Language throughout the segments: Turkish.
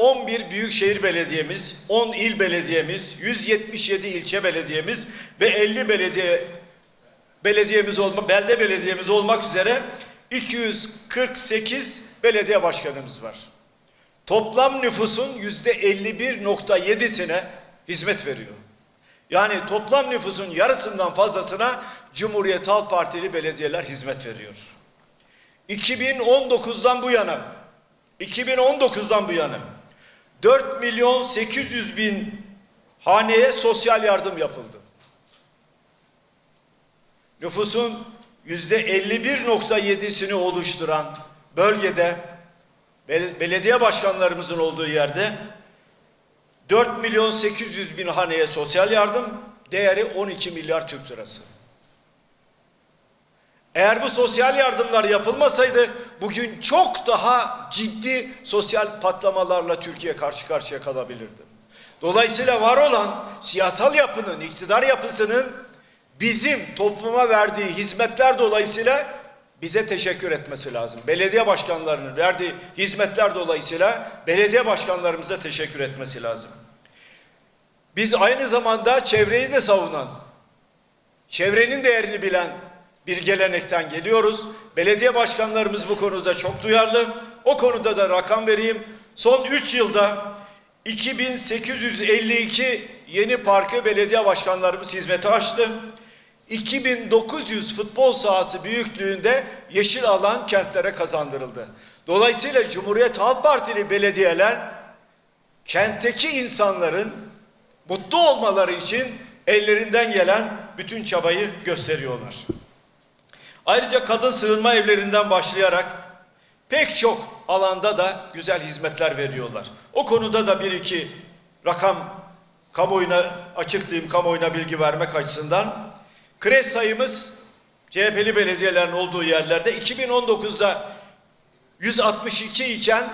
11 büyükşehir belediyemiz, 10 il belediyemiz, 177 ilçe belediyemiz ve 50 belediye belediyemiz olma, belde belediyemiz olmak üzere 248 belediye başkanımız var. Toplam nüfusun yüzde 51.7'sine hizmet veriyor. Yani toplam nüfusun yarısından fazlasına Cumhuriyet Halk Partili belediyeler hizmet veriyor. 2019'dan bu yana 2019'dan bu yana 4 milyon 800 bin haneye sosyal yardım yapıldı. Nüfusun yüzde 51.7'sini oluşturan bölgede belediye başkanlarımızın olduğu yerde 4 milyon 800 bin haneye sosyal yardım değeri 12 milyar Türk lirası. Eğer bu sosyal yardımlar yapılmasaydı bugün çok daha ciddi sosyal patlamalarla Türkiye karşı karşıya kalabilirdi. Dolayısıyla var olan siyasal yapının, iktidar yapısının bizim topluma verdiği hizmetler dolayısıyla bize teşekkür etmesi lazım. Belediye başkanlarının verdiği hizmetler dolayısıyla belediye başkanlarımıza teşekkür etmesi lazım. Biz aynı zamanda çevreyi de savunan, çevrenin değerini bilen bir gelenekten geliyoruz. Belediye başkanlarımız bu konuda çok duyarlı. O konuda da rakam vereyim. Son 3 yılda 2852 yeni parkı belediye başkanlarımız hizmete açtı. 2900 futbol sahası büyüklüğünde yeşil alan kentlere kazandırıldı. Dolayısıyla Cumhuriyet Halk Partili belediyeler kentteki insanların mutlu olmaları için ellerinden gelen bütün çabayı gösteriyorlar. Ayrıca kadın sığınma evlerinden başlayarak pek çok alanda da güzel hizmetler veriyorlar. O konuda da bir iki rakam kamuoyuna açıklayayım, kamuoyuna bilgi vermek açısından. Kreş sayımız CHP'li belediyelerin olduğu yerlerde 2019'da 162 iken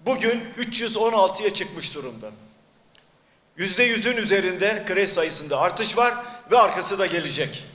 bugün 316'ya çıkmış durumda. Yüzde yüzün üzerinde kreş sayısında artış var ve arkası da gelecek.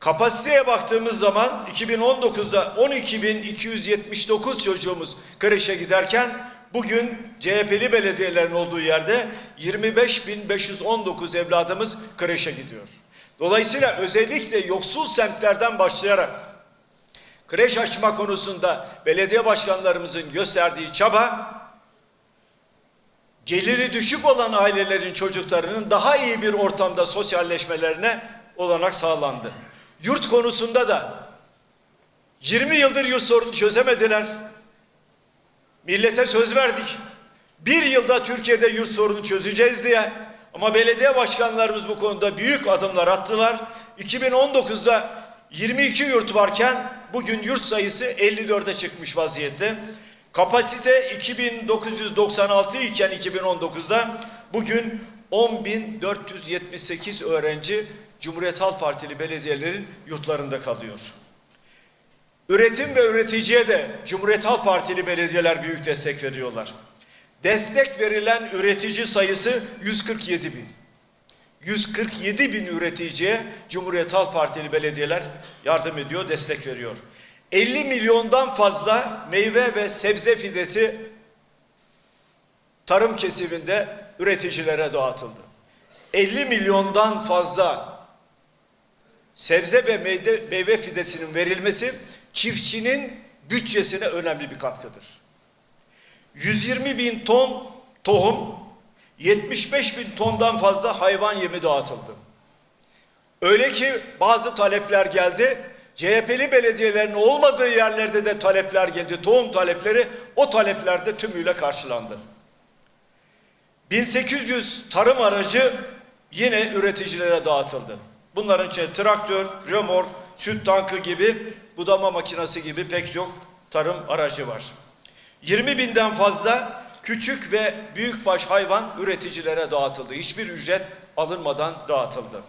Kapasiteye baktığımız zaman 2019'da 12.279 çocuğumuz kreşe giderken bugün CHP'li belediyelerin olduğu yerde 25.519 evladımız kreşe gidiyor. Dolayısıyla özellikle yoksul semtlerden başlayarak kreş açma konusunda belediye başkanlarımızın gösterdiği çaba geliri düşük olan ailelerin çocuklarının daha iyi bir ortamda sosyalleşmelerine olanak sağlandı. Yurt konusunda da 20 yıldır yurt sorunu çözemediler. Millete söz verdik. Bir yılda Türkiye'de yurt sorunu çözeceğiz diye. Ama belediye başkanlarımız bu konuda büyük adımlar attılar. 2019'da 22 yurt varken bugün yurt sayısı 54'e çıkmış vaziyette. Kapasite 2996 iken 2019'da bugün 10.478 öğrenci Cumhuriyet Halk Partili belediyelerin yurtlarında kalıyor. Üretim ve üreticiye de Cumhuriyet Halk Partili belediyeler büyük destek veriyorlar. Destek verilen üretici sayısı 147 bin. 147 bin üreticiye Cumhuriyet Halk Partili belediyeler yardım ediyor, destek veriyor. 50 milyondan fazla meyve ve sebze fidesi tarım kesiminde üreticilere dağıtıldı. 50 milyondan fazla sebze ve meyve, meyve fidesinin verilmesi çiftçinin bütçesine önemli bir katkıdır. 120 bin ton tohum, 75 bin tondan fazla hayvan yemi dağıtıldı. Öyle ki bazı talepler geldi. CHP'li belediyelerin olmadığı yerlerde de talepler geldi. Tohum talepleri o taleplerde tümüyle karşılandı. 1800 tarım aracı yine üreticilere dağıtıldı. Bunların içinde traktör, römork, süt tankı gibi budama makinesi gibi pek çok tarım aracı var. 20 binden fazla küçük ve büyükbaş hayvan üreticilere dağıtıldı. Hiçbir ücret alınmadan dağıtıldı.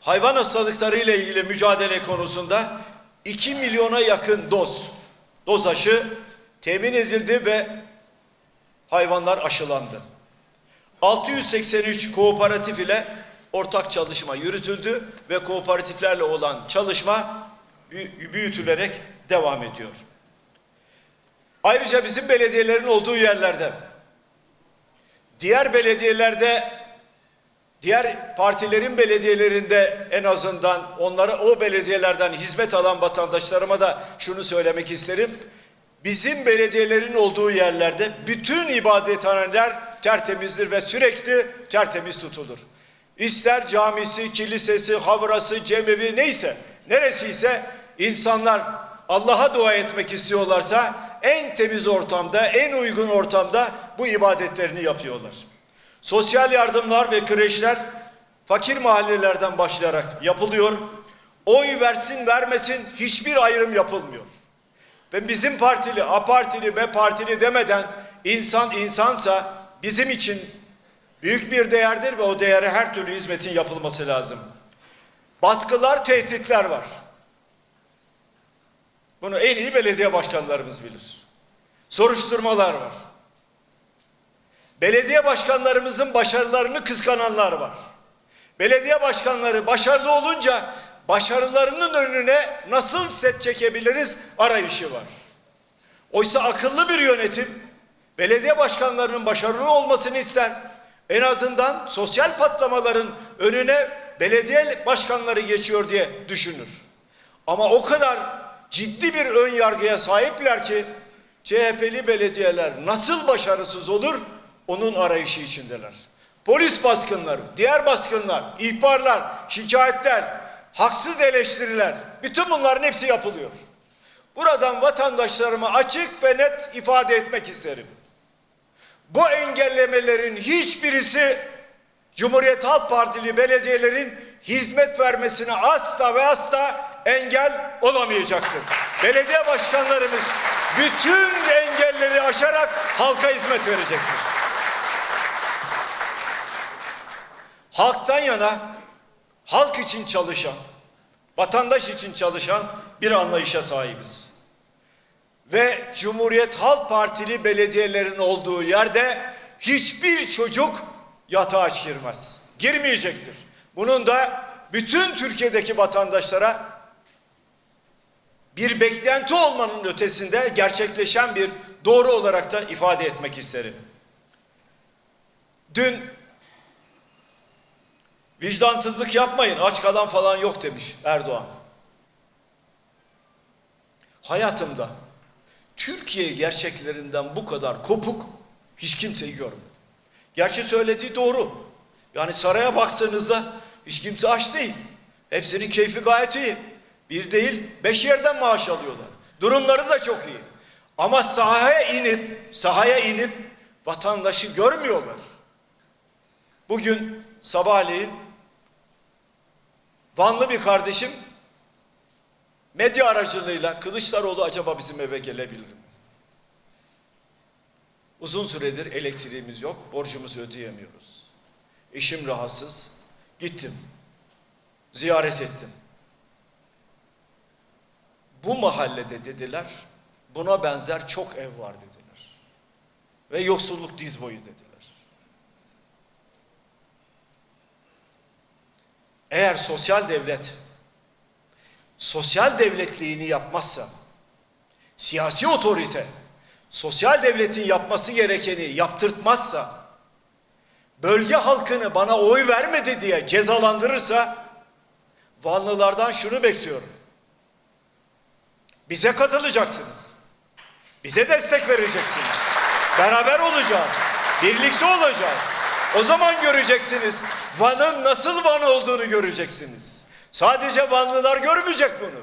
Hayvan hastalıkları ile ilgili mücadele konusunda 2 milyona yakın doz, doz aşı temin edildi ve hayvanlar aşılandı. 683 kooperatif ile ortak çalışma yürütüldü ve kooperatiflerle olan çalışma büyütülerek devam ediyor. Ayrıca bizim belediyelerin olduğu yerlerde diğer belediyelerde diğer partilerin belediyelerinde en azından onlara o belediyelerden hizmet alan vatandaşlarıma da şunu söylemek isterim. Bizim belediyelerin olduğu yerlerde bütün ibadethaneler tertemizdir ve sürekli tertemiz tutulur. İster camisi, kilisesi, havrası, cemevi neyse, neresiyse insanlar Allah'a dua etmek istiyorlarsa en temiz ortamda, en uygun ortamda bu ibadetlerini yapıyorlar. Sosyal yardımlar ve kreşler fakir mahallelerden başlayarak yapılıyor. Oy versin vermesin hiçbir ayrım yapılmıyor. Ve bizim partili, A partili, B partili demeden insan insansa bizim için büyük bir değerdir ve o değere her türlü hizmetin yapılması lazım. Baskılar, tehditler var. Bunu en iyi belediye başkanlarımız bilir. Soruşturmalar var. Belediye başkanlarımızın başarılarını kıskananlar var. Belediye başkanları başarılı olunca başarılarının önüne nasıl set çekebiliriz arayışı var. Oysa akıllı bir yönetim belediye başkanlarının başarılı olmasını ister. En azından sosyal patlamaların önüne belediye başkanları geçiyor diye düşünür. Ama o kadar ciddi bir ön yargıya sahipler ki CHP'li belediyeler nasıl başarısız olur onun arayışı içindeler. Polis baskınları, diğer baskınlar, ihbarlar, şikayetler, haksız eleştiriler bütün bunların hepsi yapılıyor. Buradan vatandaşlarıma açık ve net ifade etmek isterim. Bu engellemelerin hiçbirisi Cumhuriyet Halk Partili belediyelerin hizmet vermesine asla ve asla engel olamayacaktır. Belediye başkanlarımız bütün engelleri aşarak halka hizmet verecektir. Halktan yana halk için çalışan, vatandaş için çalışan bir anlayışa sahibiz. Ve Cumhuriyet Halk Partili belediyelerin olduğu yerde hiçbir çocuk yatağa girmez. Girmeyecektir. Bunun da bütün Türkiye'deki vatandaşlara bir beklenti olmanın ötesinde gerçekleşen bir doğru olarak da ifade etmek isterim. Dün vicdansızlık yapmayın aç kalan falan yok demiş Erdoğan. Hayatımda Türkiye gerçeklerinden bu kadar kopuk hiç kimseyi görmedim. Gerçi söylediği doğru. Yani saraya baktığınızda hiç kimse aç değil. Hepsinin keyfi gayet iyi. Bir değil beş yerden maaş alıyorlar. Durumları da çok iyi. Ama sahaya inip, sahaya inip vatandaşı görmüyorlar. Bugün sabahleyin Vanlı bir kardeşim medya aracılığıyla Kılıçdaroğlu acaba bizim eve gelebilir mi? Uzun süredir elektriğimiz yok, borcumuzu ödeyemiyoruz. Eşim rahatsız. Gittim. Ziyaret ettim. Bu mahallede dediler, buna benzer çok ev var dediler. Ve yoksulluk diz boyu dediler. Eğer sosyal devlet sosyal devletliğini yapmazsa, siyasi otorite sosyal devletin yapması gerekeni yaptırtmazsa, bölge halkını bana oy vermedi diye cezalandırırsa, Vanlılardan şunu bekliyorum. Bize katılacaksınız. Bize destek vereceksiniz. Beraber olacağız. Birlikte olacağız. O zaman göreceksiniz Van'ın nasıl Van olduğunu göreceksiniz. Sadece Vanlılar görmeyecek bunu.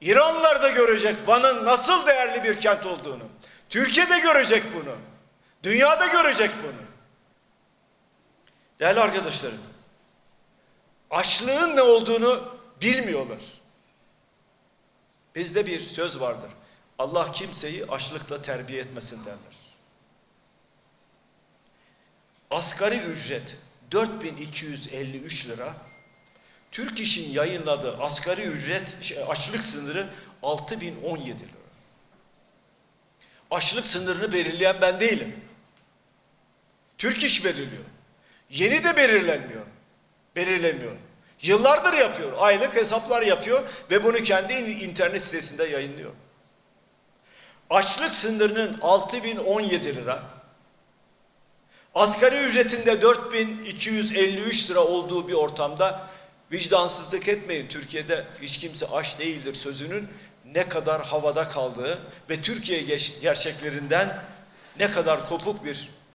İranlılar da görecek Van'ın nasıl değerli bir kent olduğunu. Türkiye de görecek bunu. Dünya da görecek bunu. Değerli arkadaşlarım, açlığın ne olduğunu bilmiyorlar. Bizde bir söz vardır. Allah kimseyi açlıkla terbiye etmesin derler. Asgari ücret 4253 lira. Türk İş'in yayınladığı asgari ücret şey, açlık sınırı 6017 lira. Açlık sınırını belirleyen ben değilim. Türk İş belirliyor. Yeni de belirlenmiyor. Belirlemiyor. Yıllardır yapıyor. Aylık hesaplar yapıyor ve bunu kendi internet sitesinde yayınlıyor. Açlık sınırının 6017 lira. asgari ücretinde 4253 lira olduğu bir ortamda vicdansızlık etmeyin. Türkiye'de hiç kimse aç değildir sözünün ne kadar havada kaldığı ve Türkiye gerçeklerinden ne kadar kopuk bir